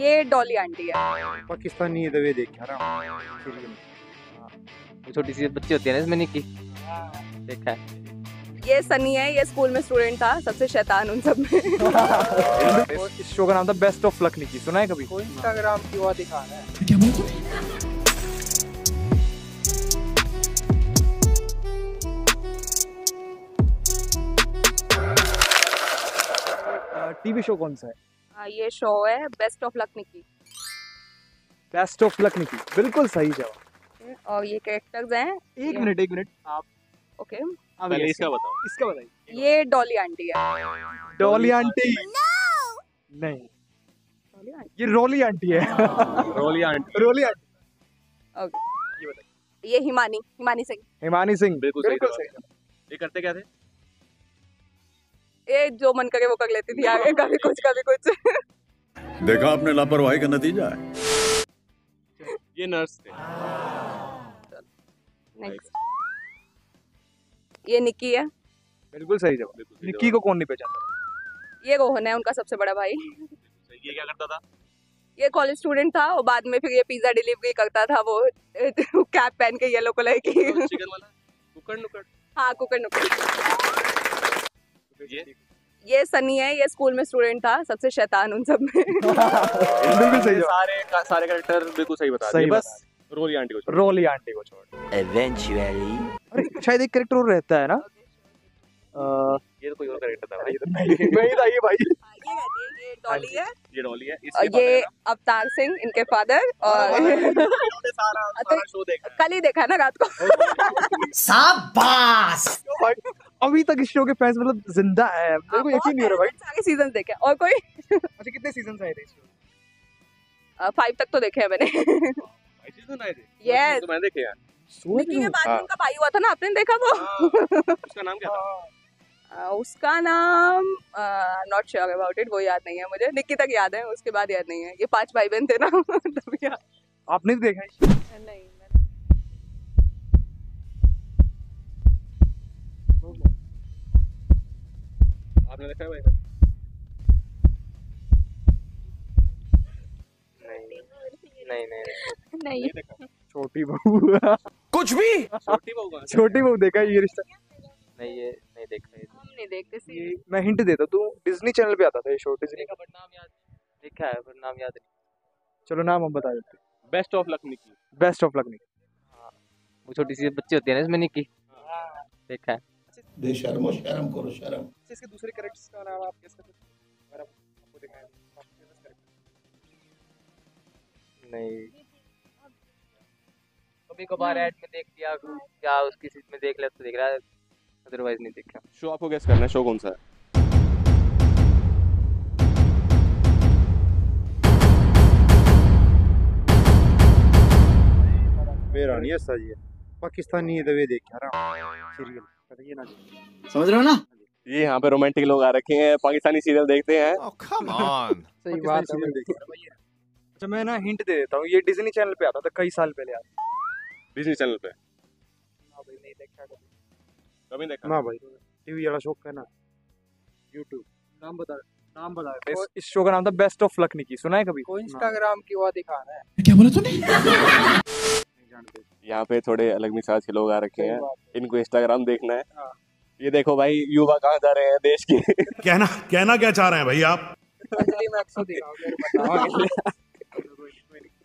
ये डॉली आंटी है। पाकिस्तानी ये दवे देख रहा छोटी सी बच्ची होती है ना इसमें निकी देखा है। ये सनी है ये स्कूल में स्टूडेंट था सबसे शैतान उन सब में। इस शो का नाम था बेस्ट ऑफ़ लक निकी। सुना है कभी? इंस्टाग्राम की वो दिखाना है। टीवी शो कौन सा है हाँ, ये शो है best of luck Nikki best of luck Nikki बिल्कुल सही जवाब। और ये कैरेक्टर्स हैं एक मिनट एक मिनट। आप ओके आप पहले इसका बताओ। इसका बताइए। ये डॉली आंटी है। डॉली आंटी नहीं। डॉली आंटी ये रोली आंटी है। Roli aunty Roli aunty okay ये बताइए। ये हिमानी हिमानी सिंह। हिमानी सिंह। बिल्कुल सही बिल्कुल जवाब। सही ये करते क्या थे? ये जो मन करे वो कर लेती थी आगे कभी कुछ कभी कुछ। देखा आपने लापरवाही का नतीजा है? ये नर्स थे। ये निकी है। बिल्कुल सही जवाब। निक्की को कौन नहीं पहचानता? ये रोहन है उनका सबसे बड़ा भाई। ये क्या करता था? ये कॉलेज स्टूडेंट था और बाद में फिर ये पिज्जा डिलीवरी करता था वो कैप पहन के येलो कलर की। चिकन वाला? कुकड़ नुकड़। हाँ कुकर नुकर ये? ये सनी है ये स्कूल में स्टूडेंट था सबसे शैतान उन सब में। बिल्कुल सही सारे सारे कैरेक्टर बिल्कुल सही बता सही बस रोली आंटी को छोड़। रोली आंटी को छोड़। एवेंचुअली अरे शायद एक कैरेक्टर और रहता है ना? ये तो कोई और कैरेक्टर था भाई। मैं ही था ये भाई। ये रहती है, ये डॉली है ये डॉली है ये अवतार सिंह इनके फादर और तो- सारा शो देखा है। कल ही देखा ना रात को? अभी तक इस शो के फैंस मतलब ज़िंदा है। मेरे को यकीन नहीं हो रहा भाई। सारे सीज़न देखे और कोई? अच्छा कितने सीज़न आए थे इस शो फाइव तक तो देखे हैं मैंने। भाई सीज़न आए थे? Yes. तो मैंने देखे हैं। निकी के बाद हाँ। उनका भाई हुआ था ना आपने देखा वो? उसका नाम क्या था? उसका नाम नॉट श्योर अबाउट इट वो याद नहीं है मुझे। निक्की तक याद है उसके बाद याद नहीं है। ये पाँच भाई बहन थे ना तब याद। आपने भी देखा है? नहीं आपने देखा है भाई? नहीं। नहीं नहीं नहीं। नहीं। छोटी बहू। कुछ भी छोटी बहू छोटी बहू देखा है ये रिश्ता? नहीं ये नहीं देखा ये हम नहीं देखते ये सीरियल मैं हिंट देता तू डिज्नी चैनल पे आता था ये शो डिज्नी देखा बट नाम याद देखा है पर नाम याद नहीं। चलो नाम हम बता देते best of luck Nikki best of luck वो छोटी सी बच्ची होती है ना इसमें निकी देखा है। बेशर्मो शर्म करो शर्म। इसके दूसरे कैरेक्टर्स का नाम आप कैसे अगर आप- आपको देखा है? famous character। नहीं कभी कभार ऐड में देख लिया क्या उसकी सीट में देख लिया तो देख रहा है। अदरवाइज़ नहीं देखा। शो आपको गेस करना है शो कौन सा है? मेरा नहीं ऐसा जी पाकिस्तानी ये दवे देख रहा सीरियल बताइए ना समझ रहे हो ना? ये यहाँ पे रोमांटिक लोग आ रखे हैं पाकिस्तानी सीरियल देखते हैं। Oh, come on. सही बात है अच्छा मैं ना हिंट दे देता हूँ ये डिज्नी चैनल पे आता था कई साल पहले आता डिज्नी चैनल पे? ना भाई नहीं देखा कभी देखा ना भाई टीवी वाला शौक है ना। यूट्यूब नाम बता नाम बता। इस, इस शो का नाम था बेस्ट ऑफ़ लक निकी सुना है कभी? को इंस्टाग्राम की वो दिखाना है। नहीं जानते। यहाँ पे थोड़े अलग मिजाज के लोग आ रखे हैं। इनको इंस्टाग्राम देखना है। हाँ। ये देखो भाई युवा कहाँ जा रहे हैं देश के? कहना कहना क्या चाह रहे हैं भाई आप?